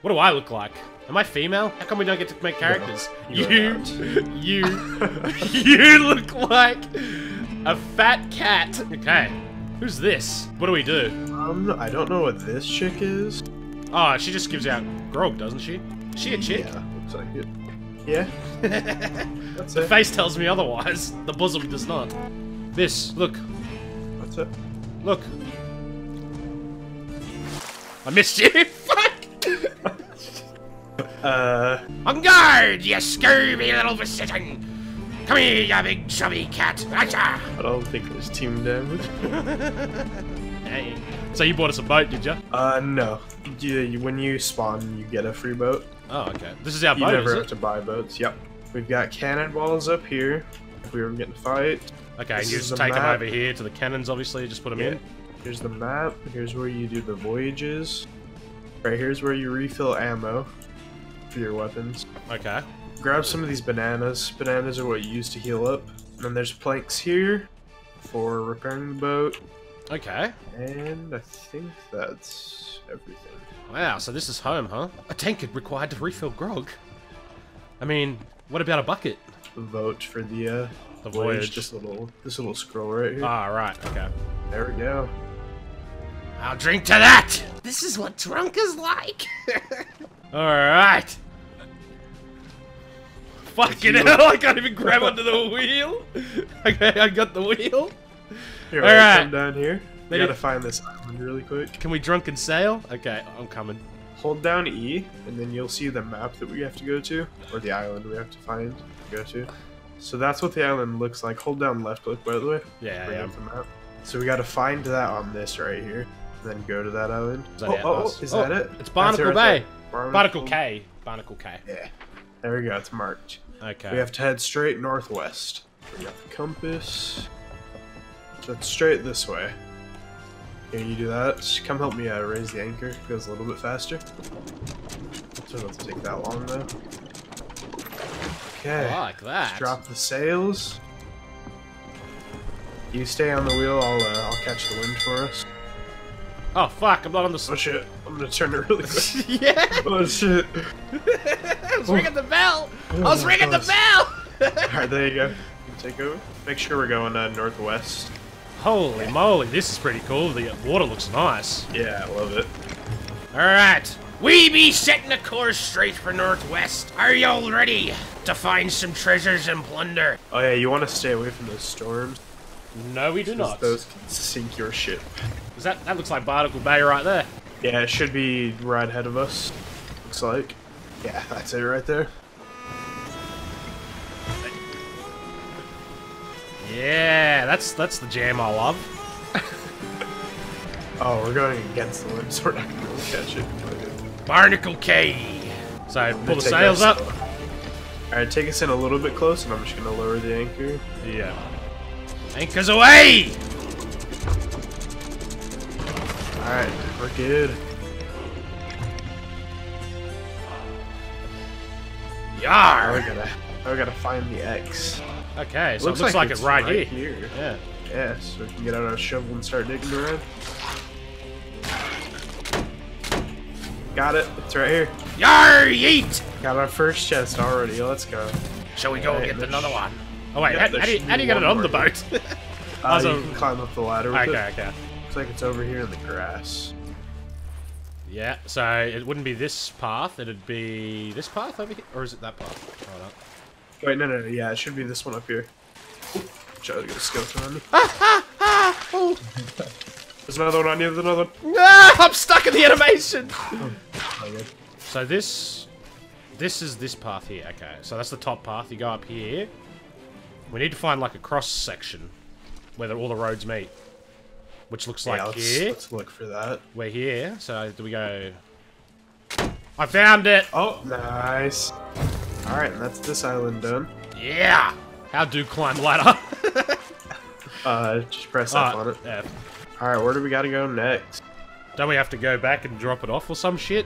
What do I look like? Am I female? How come we don't get to make characters? you you, you, you look like a fat cat. Okay, who's this? What do we do? Um, I don't know what this chick is. Oh, she just gives out grog, doesn't she? Is she a chick? Yeah, looks like it. Yeah, that's The it. face tells me otherwise. The bosom does not. This, look, That's it. look. I missed you. Fuck. Uh, On guard, you scurvy little physician! Come here, you big chubby cat! Acha! I don't think there's team damage. Hey. So you bought us a boat, did you? Uh, no. You, you- when you spawn, you get a free boat. Oh, okay. This is our You boat, never is have it? to buy boats. Yep. We've got cannonballs up here. If we were getting a fight. Okay, and you just the take them map. over here to the cannons, obviously, just put them in. Here's the map. Here's where you do the voyages. Right here's where you refill ammo for your weapons. Okay. Grab some of these bananas. Bananas are what you use to heal up. And then there's planks here for repairing the boat. Okay. And I think that's everything. Wow, so this is home, huh? A tankard required to refill grog. I mean, what about a bucket? Vote for the uh, The voyage. voyage. This little this little scroll right here. Ah, right, okay. there we go. I'll drink to that! This is what drunk is like! Alright! Fucking hell, I can't even grab onto the wheel! Okay, I got the wheel. Here, All All right, right. come down here. Maybe- You gotta find this island really quick. Can we drunken sail? Okay, I'm coming. Hold down E, and then you'll see the map that we have to go to, or the island we have to find to go to. So that's what the island looks like. Hold down left click, by the way. Yeah, Bring yeah. up the map. So we gotta find that on this right here, and then go to that island. Is that oh, it? oh, oh, is Oh, that it? It's Barnacle Bay. Barnacle, Barnacle Cay. Barnacle Cay. Yeah. There we go. It's marked. Okay. We have to head straight northwest. We got the compass. So it's straight this way. Can you do that. Come help me uh, raise the anchor. It goes a little bit faster. So it doesn't take that long though. Okay. I like that. Drop the sails. You stay on the wheel. I'll uh, I'll catch the wind for us. Oh fuck! I'm not on the. Oh shit! I'm gonna turn it really quick. yeah. oh shit! I was ringing the bell. I was ringing the bell. All right, there you go. You take over. Make sure we're going uh, northwest. Holy moly! This is pretty cool. The water looks nice. Yeah, I love it. All right. We be setting a course straight for northwest. Are you all ready to find some treasures and plunder? Oh yeah, you want to stay away from those storms. No, we do not. Those can sink your ship. Is that that looks like Barnacle Bay right there? Yeah, it should be right ahead of us. Looks like. Yeah, that's it right there. Yeah, that's that's the jam I love. Oh, we're going against the wind, so we're not gonna really catch it. Barnacle Cay. So pull the sails us- up. Alright, take us in a little bit close, and I'm just gonna lower the anchor. Yeah. Anchors away! Alright, we're good. Yar! we Yar! gotta, now we gotta find the X. Okay, so it looks like, it's it's right, here. here. Yeah. Yeah, so we can get out our shovel and start digging around. Got it. It's right here. Yar yeet! Got our first chest already. Let's go. Shall we go Alright, get another one? Oh wait, how, how do you, how do you get it on the boat? Uh, you can climb up the ladder with okay, it. okay. Looks like it's over here in the grass. Yeah, so it wouldn't be this path, it'd be this path over here? Or is it that path? Hold on. Wait, no, no, no. Yeah, it should be this one up here. Try to get a skeleton on me. Oh, There's another one on you. There's another one. ah, I'm stuck in the animation! Oh. So this, this is this path here. Okay, so that's the top path. You go up here. We need to find like a cross section where the- all the roads meet, which looks Yeah, like let's, here. let's look for that. We're here. So do we go? I found it. Oh, nice. All right, and that's this island done. Yeah. How do climb ladder? Uh, just press F Ah, on it. F. All right, where do we gotta go next? Don't we have to go back and drop it off or some shit?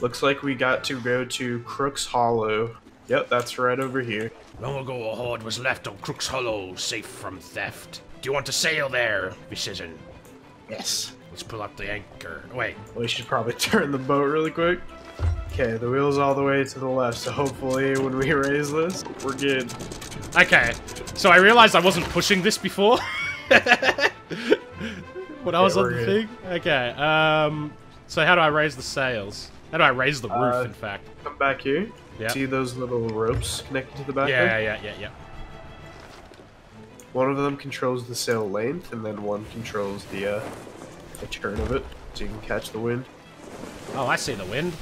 Looks like we got to go to Crook's Hollow. Yep, that's right over here. Long ago, a hoard was left on Crook's Hollow, safe from theft. Do you want to sail there, Precision? Yes. Let's pull up the anchor. Wait. We should probably turn the boat really quick. Okay, the wheel's all the way to the left, so hopefully when we raise this, we're good. Okay, so I realized I wasn't pushing this before. when I was on the good. thing. Okay, um, so how do I raise the sails? How do I raise the roof, Uh, in fact? Come back here. Yeah. See those little ropes connected to the back Yeah, there? yeah, yeah, yeah. One of them controls the sail length, and then one controls the, uh, the turn of it, so you can catch the wind. Oh, I see the wind.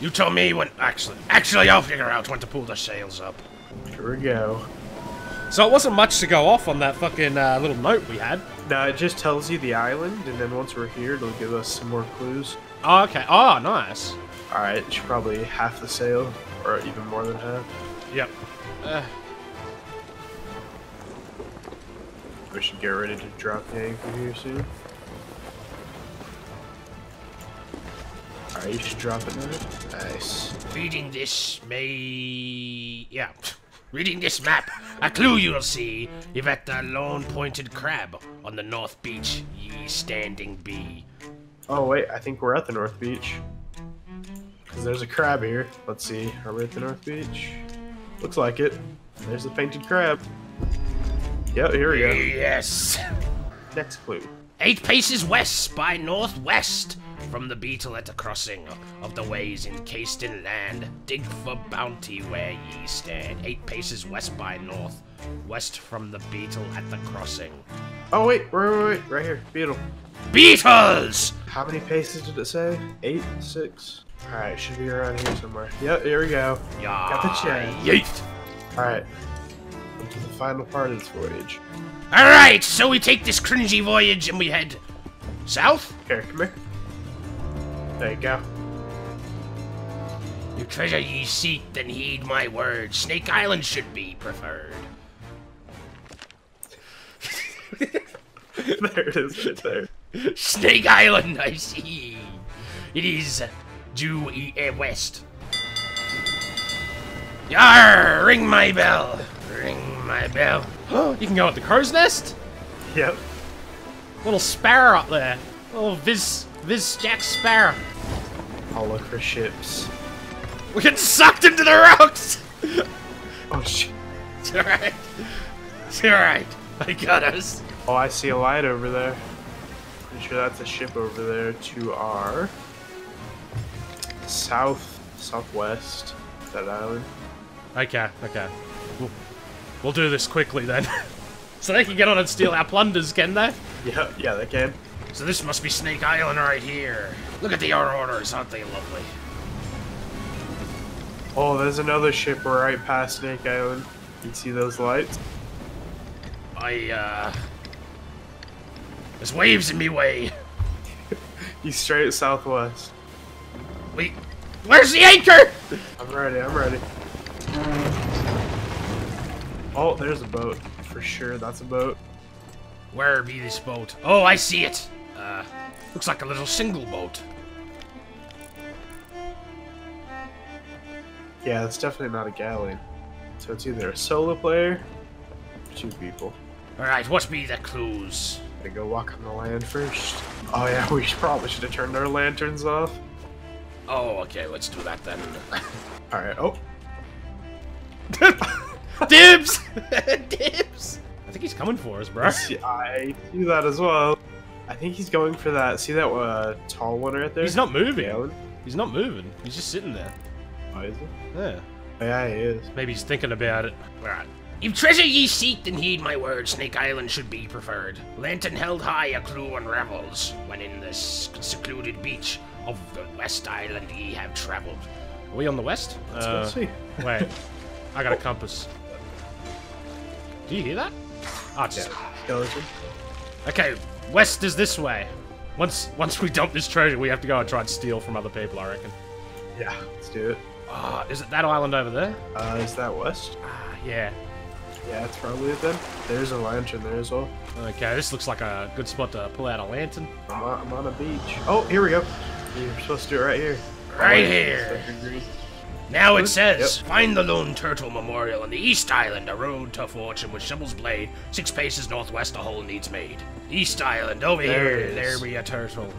You tell me when. Actually, actually, I'll figure out when to pull the sails up. Here we go. So it wasn't much to go off on that fucking uh, little note we had. Now it just tells you the island, and then once we're here, it'll give us some more clues. Oh, okay. Oh, nice. Alright, it's probably half the sail, or even more than half. Yep. Uh, We should get ready to drop the anchor here soon. Alright, you should drop it now. Nice. reading this may. Yeah. Reading this map, a clue you'll see if at the lone pointed crab on the north beach ye standing be. Oh wait, I think we're at the North Beach. Cause there's a crab here. Let's see, are we at the North Beach? Looks like it. There's the painted crab. Yep, here we go. Yes. Next clue. Eight paces west by northwest from the beetle at the crossing of the ways encased in land. Dig for bounty where ye stand. Eight paces west by north, west from the beetle at the crossing. Oh wait, wait, wait, wait, right here, beetle. Beetles! How many paces did it say? Eight, six. All right, should be around here somewhere. Yep, here we go. Yeah. Got the check. Yeet. All right, into the final part of this voyage. All right, so we take this cringy voyage and we head south. Here, come here. There you go. You treasure ye seek, then heed my word. Snake Island should be preferred. there it is, right there. Snake Island, I see. It is due eh, west. Yar! Ring my bell. Ring my bell. you can go at the crow's nest. Yep. Little sparrow up there. Little Viz Viz Jack Sparrow. I'll look for ships. We're getting sucked into the rocks. Oh shit. It's alright. It's alright. They got us. Oh, I see a light over there. Pretty sure that's a ship over there to our south, southwest. That island. Okay, okay. We'll do this quickly then. so they can get on and steal our plunders, can they? Yeah, yeah, they can. So this must be Snake Island right here. Look at the auroras, aren't they lovely? Oh, there's another ship right past Snake Island. You see those lights? I, uh... There's waves in me way. He's straight southwest. Wait, where's the anchor? I'm ready, I'm ready. Oh, there's a boat. For sure, that's a boat. Where be this boat? Oh, I see it. Uh, looks like a little single boat. Yeah, it's definitely not a galley. So it's either a solo player or two people. Alright, what be the clues? Gotta go walk on the land first. Oh yeah, we probably should have turned our lanterns off. Oh, okay, let's do that then. Alright, oh. Dibs! Dibs! I think he's coming for us, bro. See, I see that as well. I think he's going for that. See that uh, tall one right there? He's not moving. Gallon? He's not moving. He's just sitting there. Oh, is he? Yeah. Yeah, he is. Maybe he's thinking about it. Alright. If treasure ye seek, then heed my word. Snake Island should be preferred. Lantern held high, a clue unravels. When in this secluded beach of the West Island ye have traveled. Are we on the west? Let's Uh, go see. Wait. I got a compass. Do you hear that? Oh, it's just... Skeleton. Okay, west is this way. Once once we dump this treasure, we have to go and try and steal from other people, I reckon. Yeah, let's do it. Ah, is it that island over there? Uh, is that west? Ah, yeah. Yeah, it's probably it then. There's a lantern there as well. Okay, this looks like a good spot to pull out a lantern. I'm on, I'm on a beach. Oh, here we go. You're supposed to do it right here. Right Oh, here. It's green. Now it says, find the Lone Turtle Memorial on the East Island, a road to fortune with Shovel's Blade, six paces northwest, a hole needs made. East Island, over There here, it is. there be a turtle.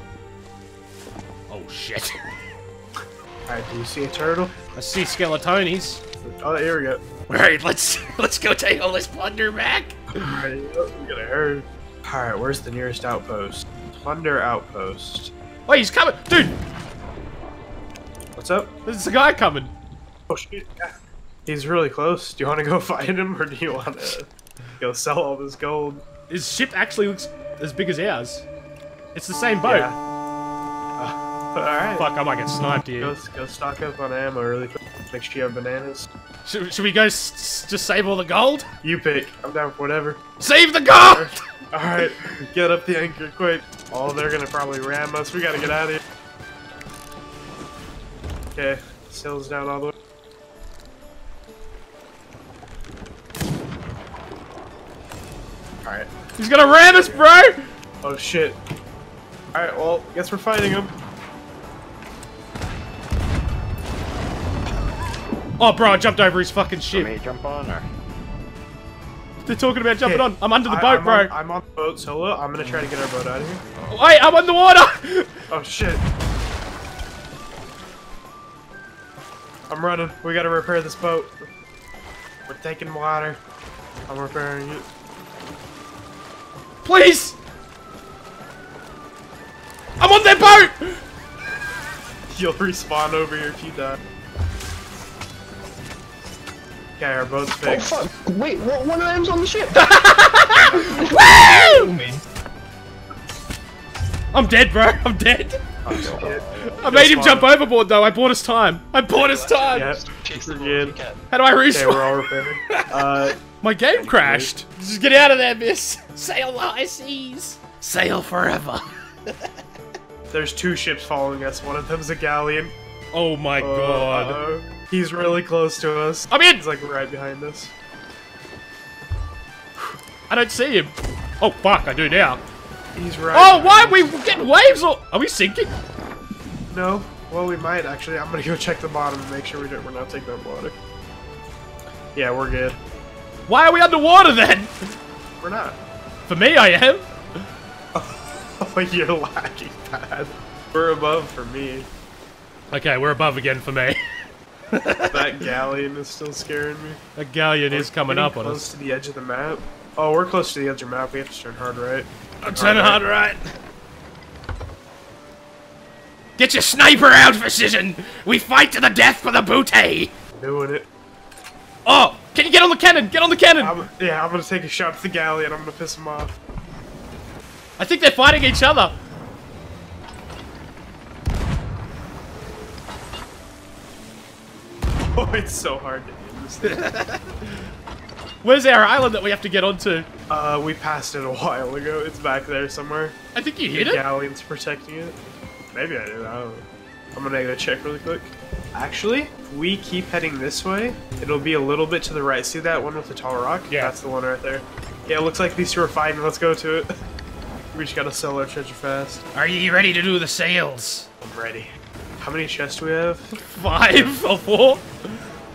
Oh shit. Alright, do you see a turtle? I see skeletonis. Oh, here we go. Alright, let's let's go take all this plunder back. Alright, we gotta hurry. Alright, where's the nearest outpost? Plunder outpost. Oh, he's coming! Dude, What's up? there's a guy coming. Oh shit. yeah. He's really close. Do you want to go find him, or do you want to go sell all this gold? His ship actually looks as big as ours. It's the same boat. Yeah. Uh, Alright. Fuck, I might get sniped here. Go, go stock up on ammo really quick. Make sure you have bananas. Should, should we go just save all the gold? You pick. I'm down for whatever. Save the gold! Alright, get up the anchor quick. Oh, they're gonna probably ram us. We gotta get out of here. Okay, sails down all the way. Alright. He's gonna ram us, bro! Oh shit. Alright, well, guess we're fighting him. Oh, bro, I jumped over his fucking ship. Me jump on or? They're talking about jumping Okay, on. I'm under the I- boat, I'm bro. On, I'm on the boat solo. I'm gonna try to get our boat out of here. Wait, I'm underwater! Oh shit. I'm running. We gotta repair this boat. We're taking water. I'm repairing it. Please! I'm on their boat! You'll respawn over here if you die. Okay, our boat's fixed. Oh fixed. fuck! Wait, what, one of them's on the ship. Woo! I'm dead, bro. I'm dead. Oh, shit. I made him Respawn. jump overboard, though. I bought us time. I bought us time. Yep, Chase we're them good. if you can. How do I Okay, respawn? we're all repaired. Uh, My game crashed. Just get out of there, miss. Sail the high seas. Sail forever. there's two ships following us. One of them's a galleon. Oh my Uh, god. uh-oh. He's really close to us. I'm in. He's like right behind us. I don't see him. Oh fuck, I do now. He's right. Oh, why are we getting waves? Or are we sinking? No. Well, we might actually. I'm gonna go check the bottom and make sure we don't, we're not taking on water. Yeah, we're good. Why are we underwater then? We're not. For me, I am. Oh, you're lagging bad. We're above for me. Okay, we're above again for me. That galleon is still scaring me. A galleon is coming up on us. close to the edge of the map. Oh, we're close to the edge of the map. We have to turn hard right. I'm turning hard right. Get your sniper out, Precision. We fight to the death for the booty. Doing it. Oh, get on the cannon? Get on the cannon. I'm, yeah, I'm gonna take a shot at the galley and I'm gonna piss him off. I think they're fighting each other. Oh, it's so hard to aim this thing. Where's our island that we have to get onto? uh, we passed it a while ago. It's back there somewhere. I think you hit The it. galleon's protecting it. Maybe I did. I don't know. I'm gonna go check really quick. Actually, if we keep heading this way, it'll be a little bit to the right. See that one with the tall rock? Yeah. That's the one right there. Yeah, it looks like these two are fighting. Let's go to it. we just gotta sell our treasure fast. Are you ready to do the sales? I'm ready. How many chests do we have? Five or four?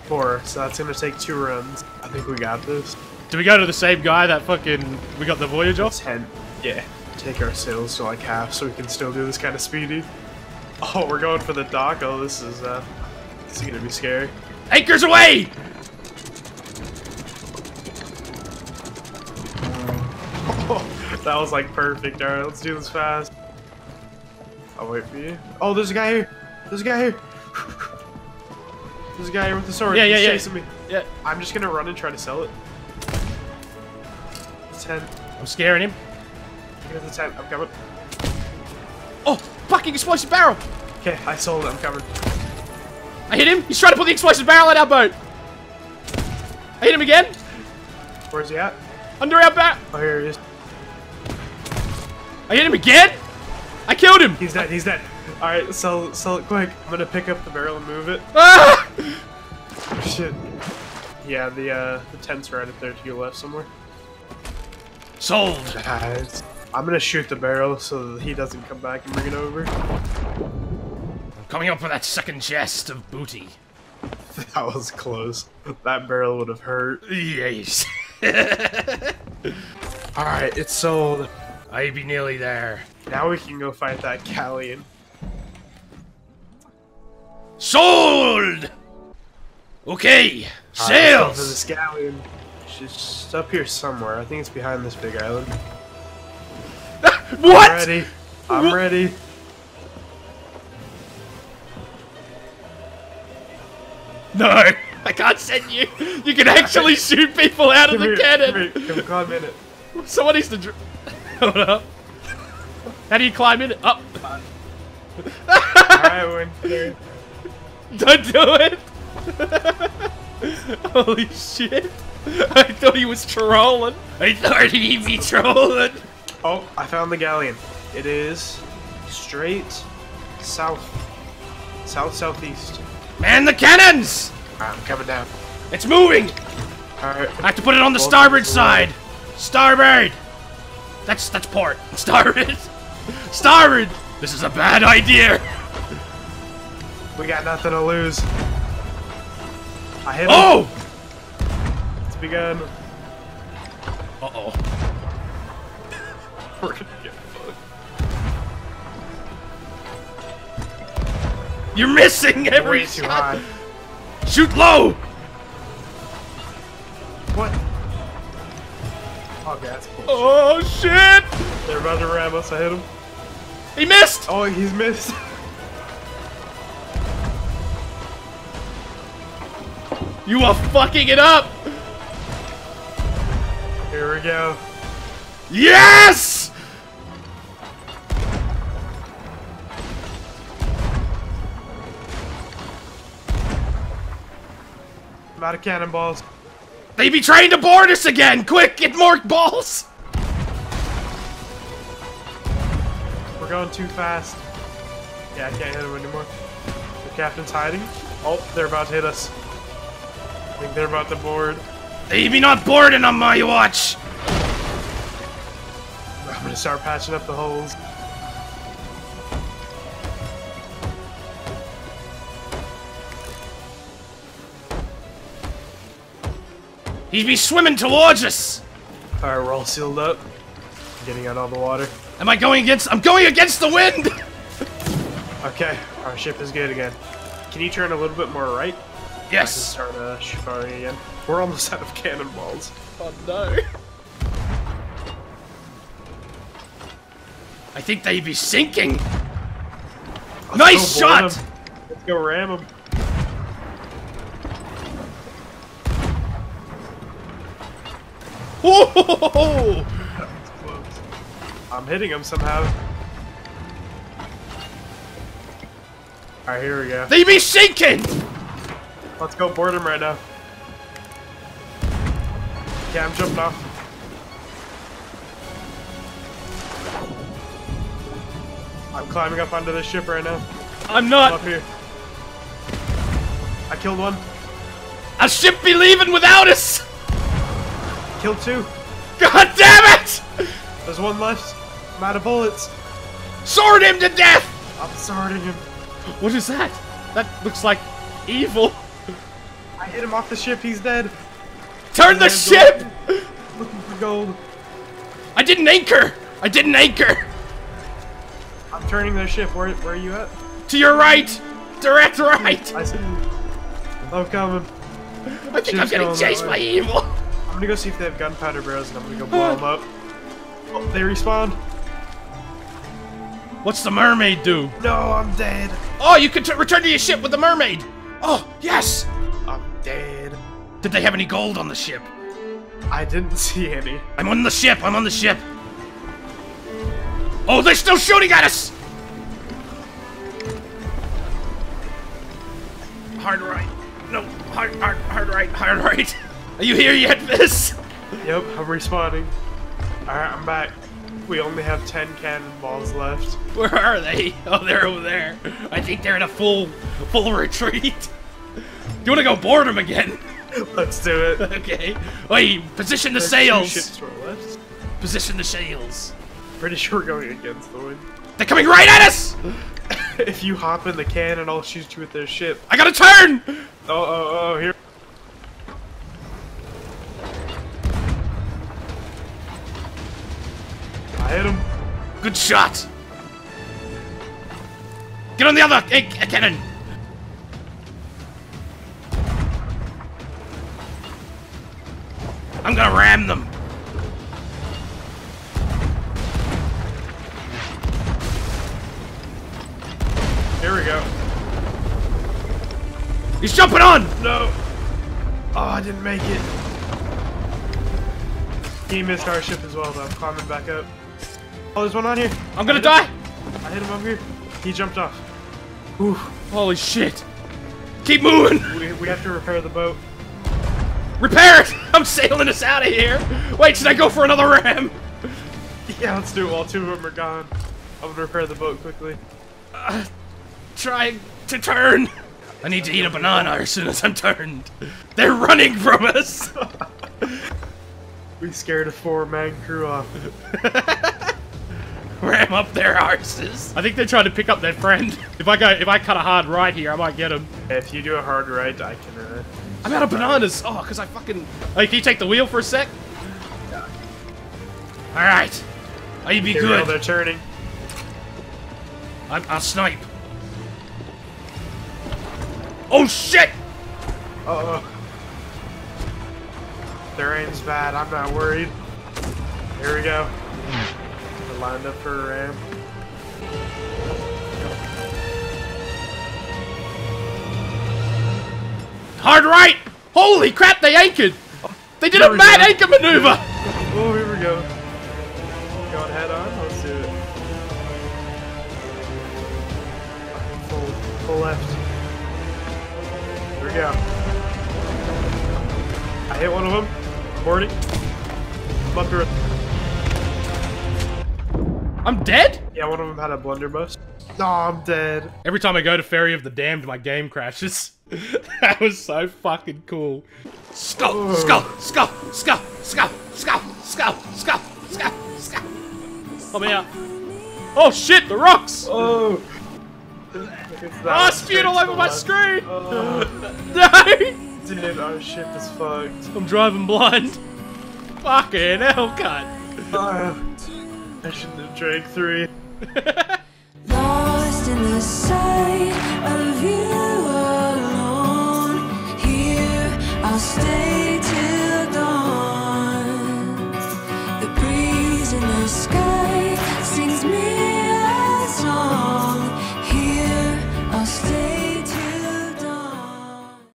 Four. So that's gonna take two runs. I think we got this. Do we go to the same guy that fucking we got the voyage off? Ten. Yeah. Take our sails to like half so we can still do this kind of speedy. Oh, we're going for the dock. Oh, this is uh, this is gonna be scary. Anchors away! that was like perfect. All right, let's do this fast. I'll wait for you. Oh, there's a guy here. There's a guy here. There's a guy here with the sword. Yeah, He's yeah, yeah. chasing me. Yeah. I'm just gonna run and try to sell it. Ten. I'm scaring him. Here's the ten. I'm coming. Oh, fucking explosive barrel! Okay, I sold it. I'm coming. I hit him. He's trying to put the explosive barrel at our boat. I hit him again. Where's he at? Under our back. Oh, here he is. I hit him again. I killed him. He's dead. He's dead. All right, sell sell it quick. I'm gonna pick up the barrel and move it. Ah! Shit. Yeah, the uh, the tent's right up there to your left somewhere. Sold. Guys, I'm gonna shoot the barrel so that he doesn't come back and bring it over. Coming up for that second chest of booty. That was close. That barrel would have hurt. Yes. All right, it's sold. I be nearly there. Now we can go fight that galleon. Sold! Okay, Alright, let's go for sails! this galleon. It's up here somewhere. I think it's behind this big island. Ah, what? I'm ready. I'm ready. No, I can't send you. You can actually shoot people out of the here, cannon. Come here. Climb in it. Someone needs to. Hold up. How do you climb in it? Up. Alright, we're in here. Don't do it. Holy shit! I thought he was trolling. I thought he'd be trolling. Oh, I found the galleon. It is straight south. South southeast. Man the cannons! I'm coming down. It's moving! Alright. I have to put it on the Well, starboard side. Starboard. That's that's port. Starboard. Starboard. This is a bad idea. We got nothing to lose. I hit him. Oh! It's begun. Uh You're missing every Way shot. Shoot low. What? Oh, that's. Oh shit! They're about to ram us. I hit him. He missed. Oh, he's missed. You are fucking it up. Here we go. Yes! I'm out of cannonballs. They be trying to board us again. Quick, get more balls. We're going too fast. Yeah, I can't hit them anymore. The captain's hiding. Oh, they're about to hit us. I think they're about to board. They be not boarding on my watch. I'm gonna start patching up the holes. He be swimming towards us. Alright, we're all sealed up. Getting out all the water. Am I going against? I'm going against the wind. Okay, our ship is good again. Can you turn a little bit more right? Yes. Start uh, firing again. We're almost out of cannonballs. Oh no. I think they'd be sinking. Let's nice shot! board Let's go ram them. Whoa! I'm hitting him somehow. Alright, here we go. They be sinking. Let's go board him right now. Yeah, I'm jumping off. I'm climbing up onto this ship right now. I'm not Up not. here. I killed one. A ship be leaving without us. Killed two. God damn it! There's one left. I'm out of bullets. Sword him to death. I'm swording him. What is that? That looks like evil. I hit him off the ship. He's dead. Turn the ship. Looking for gold. I didn't anchor. I didn't anchor. I'm turning their ship. Where, where are you at? To your right. Direct right. I see you. I'm coming. I think I'm getting chased by evil. I'm gonna go see if they have gunpowder barrels and I'm gonna go blow them up. Oh, they respawn. What's the mermaid do? No, I'm dead. Oh, you can return to your ship with the mermaid. Oh, yes. I'm dead. Did they have any gold on the ship? I didn't see any. I'm on the ship. I'm on the ship. Oh, they're still shooting at us. Hard right. No, hard, hard, hard right, hard right. Are you here yet, Miss? Yep, I'm respawning. Alright, I'm back. We only have 10 cannonballs left. Where are they? Oh, they're over there. I think they're in a full, full retreat. Do you want to go board them again? Let's do it. Okay. Wait, position the There's sails. Position the sails. Pretty sure we're going against the wind. They're coming right at us. if you hop in the cannon, I'll shoot you with their ship. I gotta turn. Oh, oh, oh, here. I hit him. Good shot. Get on the other hey, uh, cannon. I'm gonna ram them. Here we go. He's jumping on! No. Oh, I didn't make it. He missed our ship as well, though. Climbing back up. Oh, there's one on here. I'm gonna I die! him. I hit him over here. He jumped off. Ooh, Holy shit. Keep moving! we, we have to repair the boat. Repair it! I'm sailing us out of here! Wait, should I go for another ram? Yeah, let's do it while two of them are gone. I'm gonna repair the boat quickly. Uh, trying to turn! I need to eat a banana as soon as I'm turned. They're running from us! We scared a four-man crew off. Ram up their arses. I think they're trying to pick up their friend. If I go, if I cut a hard right here, I might get him. If you do a hard right, I can. Uh, I'm out of bananas. Oh, because I fucking. Hey, can you take the wheel for a sec? Yeah. All right. Oh, you be here good. they're turning. I'm, I'll snipe. Oh shit! Uh oh. Their aim's bad. I'm not worried. Here we go. Lined up for a ram. Hard right! Holy crap! They anchored. They did Here a mad go. anchor maneuver. Oh, here we go. Got head on. Let's do it. Full, full left. Here we go. I hit one of them. Boarding. Up to I'm dead. Yeah, one of them had a blunderbuss. No, I'm dead. Every time I go to Ferry of the Damned, my game crashes. that was so fucking cool. Skull, skull, skull, skull, skull, skull, skull, skull, skull, skull. Let me out. Oh shit, the rocks! Oh! Ah, spewed all over my screen! Oh, No! dude, our ship is fucked. I'm driving blind. Fucking hell, cut. Oh, I shouldn't have drank three. Lost in the sight.